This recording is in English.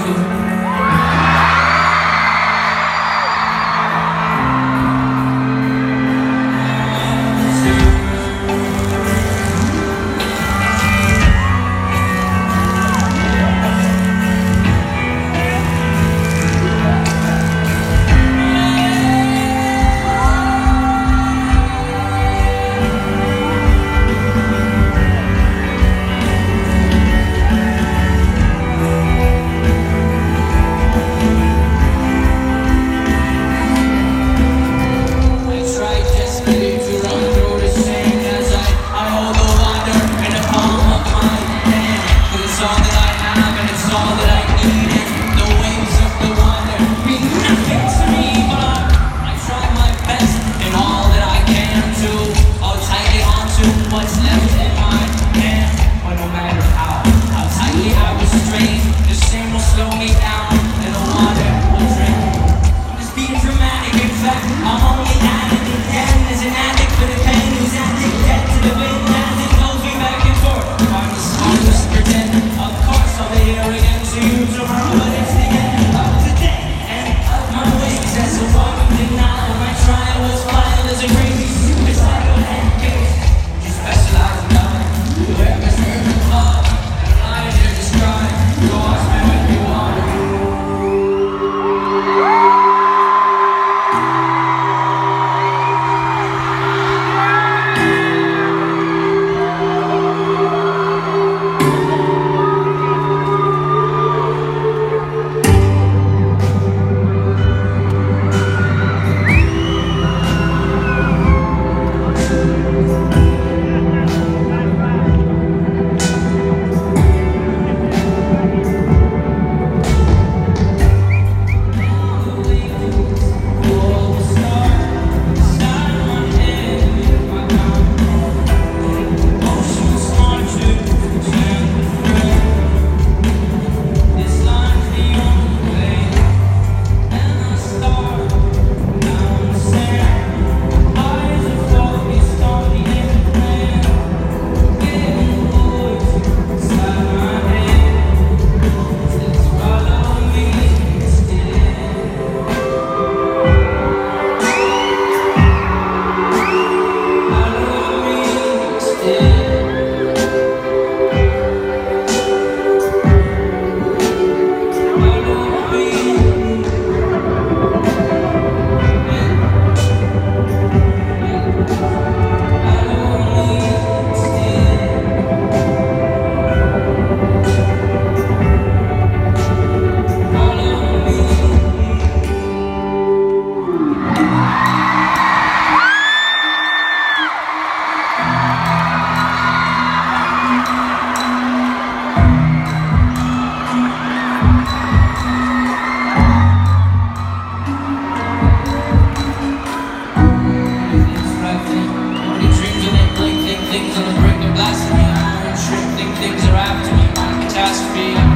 주시옵소서. don't need things on the brink of blasphemy. I'm sure things are after me. Catastrophe.